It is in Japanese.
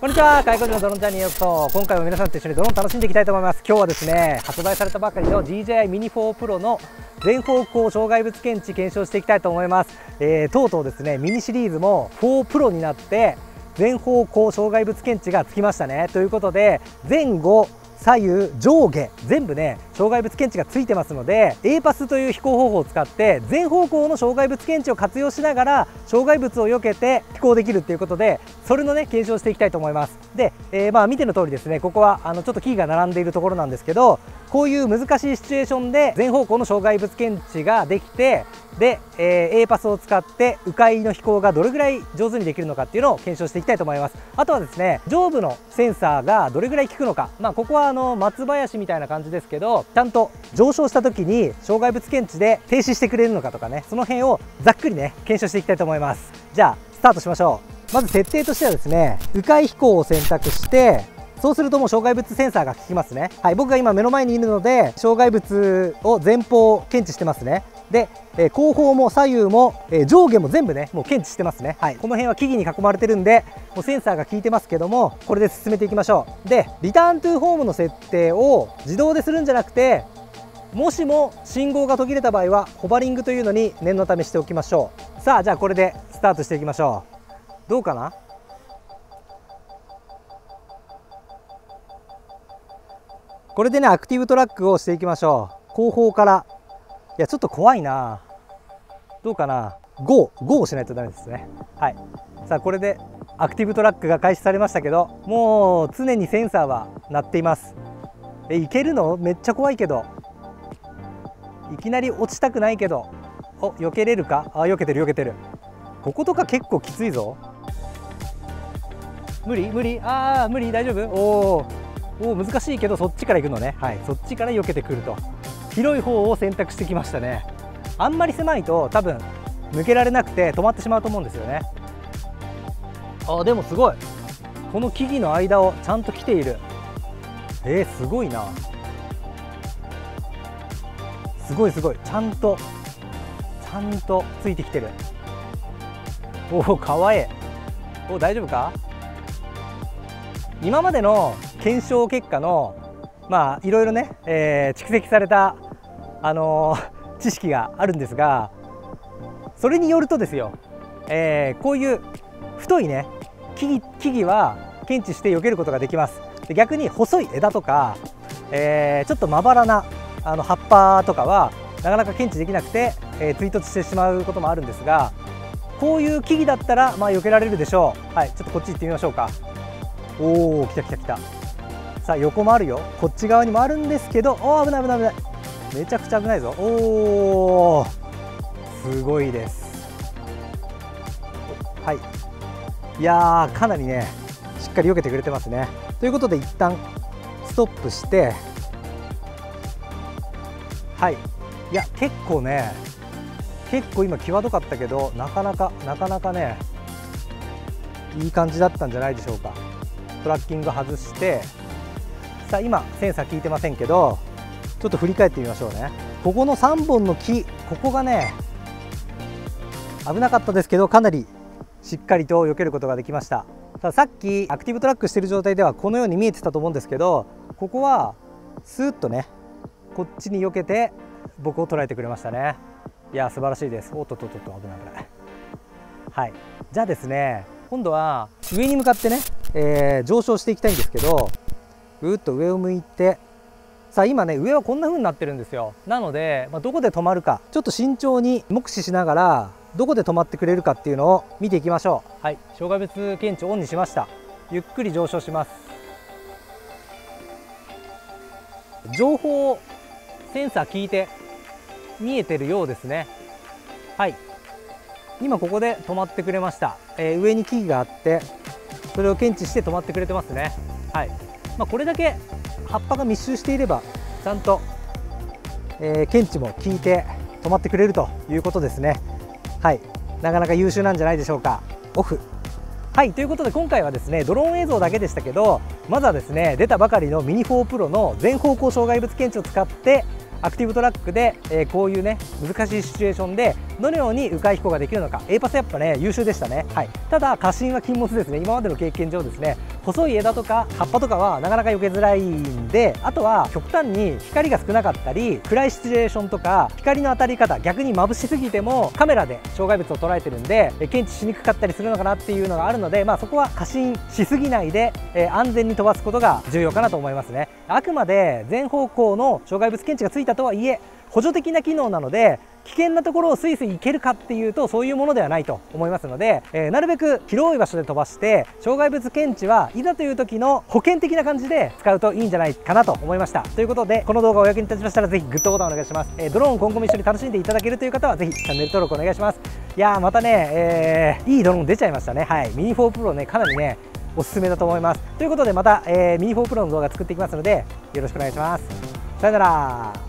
こんにちは、外国人のドローンチャンにようこそ。今回も皆さんと一緒にドローン楽しんでいきたいと思います。今日はですね、発売されたばかりの DJI Mini 4 Pro の全方向障害物検知検証していきたいと思います。えー、とうとうですね、ミニシリーズも4 Pro になって全方向障害物検知がつきましたね。ということで、前後左右上下全部ね障害物検知がついてますので A パスという飛行方法を使って全方向の障害物検知を活用しながら障害物を避けて飛行できるっていうことでそれのね検証していきたいと思います。で、えー、まあ見ての通りですねここはあのちょっとキーが並んでいるところなんですけどこういう難しいシチュエーションで全方向の障害物検知ができてで、えー、A パスを使って迂回の飛行がどれぐらい上手にできるのかっていうのを検証していきたいと思います。あとはですね上部のセンサーがどれぐらい効くのか。まあここはあの松林みたいな感じですけどちゃんと上昇した時に障害物検知で停止してくれるのかとかねその辺をざっくりね検証していきたいと思います。じゃあスタートしましょう。まず設定としてはですね迂回飛行を選択してそうするともう障害物センサーが効きますね。はい僕が今目の前にいるので障害物を前方検知してますね。で、えー、後方も左右も、えー、上下も全部ねもう検知してますね。はい。この辺は木々に囲まれてるんでもうセンサーが効いてますけどもこれで進めていきましょう。でリターントゥーホームの設定を自動でするんじゃなくてもしも信号が途切れた場合はホバリングというのに念のためしておきましょう。さあじゃあこれでスタートしていきましょう。どうかな？これでねアクティブトラックをしていきましょう。後方からいやちょっと怖いな。どうかな。GO, GO をしないとダメですね。はい。さあこれでアクティブトラックが開始されましたけどもう常にセンサーは鳴っています。えいけるの？めっちゃ怖いけど。いきなり落ちたくないけど。お避けれるか？あ避けてる避けてる。こことか結構きついぞ。無理無理。ああ無理。大丈夫？おおお難しいけどそっちから行くのね。はい。そっちから避けてくると。広い方を選択してきましたね。あんまり狭いと多分抜けられなくて止まってしまうと思うんですよね。あでもすごい。この木々の間をちゃんと来ている。えー、すごいな。すごいすごい。ちゃんとちゃんとついてきてる。おおかわいいお大丈夫か？今までの検証結果のまあいろいろね、えー、蓄積されたあのー、知識があるんですがそれによるとですよ、えー、こういう太いね木々は検知して避けることができます。で逆に細い枝とか、えー、ちょっとまばらなあの葉っぱとかはなかなか検知できなくて、え、追突してしまうこともあるんですがこういう木々だったらまあ避けられるでしょう。はいちょっとこっち行ってみましょうか。おお来た来た来た。さあ横もあるよ。こっち側にもあるんですけどおお危ない危ない危ない。めちゃくちゃ危ないぞ。おおすごいです。はい。いやかなりねしっかり避けてくれてますね。ということで一旦ストップして。はい。いや結構ね結構今際どかったけどなかなかなかなかねいい感じだったんじゃないでしょうか。トラッキング外して。さあ今センサー効いてませんけどちょっと振り返ってみましょうね。ここの3本の木ここがね危なかったですけどかなりしっかりと避けることができました。さっきアクティブトラックしてる状態ではこのように見えてたと思うんですけどここはスーッとねこっちに避けて僕を捉えてくれましたね。いや素晴らしいです。おっとっとっと危ない危ない。はい。じゃあですね今度は上に向かってねえー、上昇していきたいんですけどぐっと上を向いてさあ今ね上はこんな風になってるんですよ。なので、まあ、どこで止まるかちょっと慎重に目視しながらどこで止まってくれるかっていうのを見ていきましょう。はい障害物検知オンにしました。ゆっくり上昇します。情報センサー聞いて見えてるようですね。はい。今ここで止まってくれました、えー、上に木々があってそれを検知して止まってくれてますね。はい。まあ、これだけ葉っぱが密集していればちゃんと、えー、検知も効いて止まってくれるということですね。はい。なかなか優秀なんじゃないでしょうか。オフ。はい。ということで今回はですねドローン映像だけでしたけどまずはですね出たばかりのミニ4 Pro の全方向障害物検知を使ってアクティブトラックで、えー、こういうね難しいシチュエーションでどのように迂回飛行ができるのか。A パスやっぱね優秀でしたね、はい、ただ過信は禁物ですね。今までの経験上ですね。細い枝とか葉っぱとかはなかなか避けづらいんであとは極端に光が少なかったり暗いシチュエーションとか光の当たり方逆に眩しすぎてもカメラで障害物を捉えてるんで検知しにくかったりするのかなっていうのがあるので、まあ、そこは過信しすぎないで、え安全に飛ばすことが重要かなと思いますね。あくまで全方向の障害物検知がついたとはいえ補助的な機能なので危険なところをスイスイ行けるかっていうとそういうものではないと思いますので、えー、なるべく広い場所で飛ばして障害物検知はいざという時の保険的な感じで使うといいんじゃないかなと思いました。ということでこの動画をお役に立ちましたらぜひグッドボタンお願いします、えー、ドローン今後も一緒に楽しんでいただけるという方はぜひチャンネル登録お願いします。いやーまたね、えー、いいドローン出ちゃいましたね。はい。ミニ4プロねかなりねおすすめだと思います。ということでまた、えー、ミニ4プロの動画作っていきますのでよろしくお願いします。さよなら。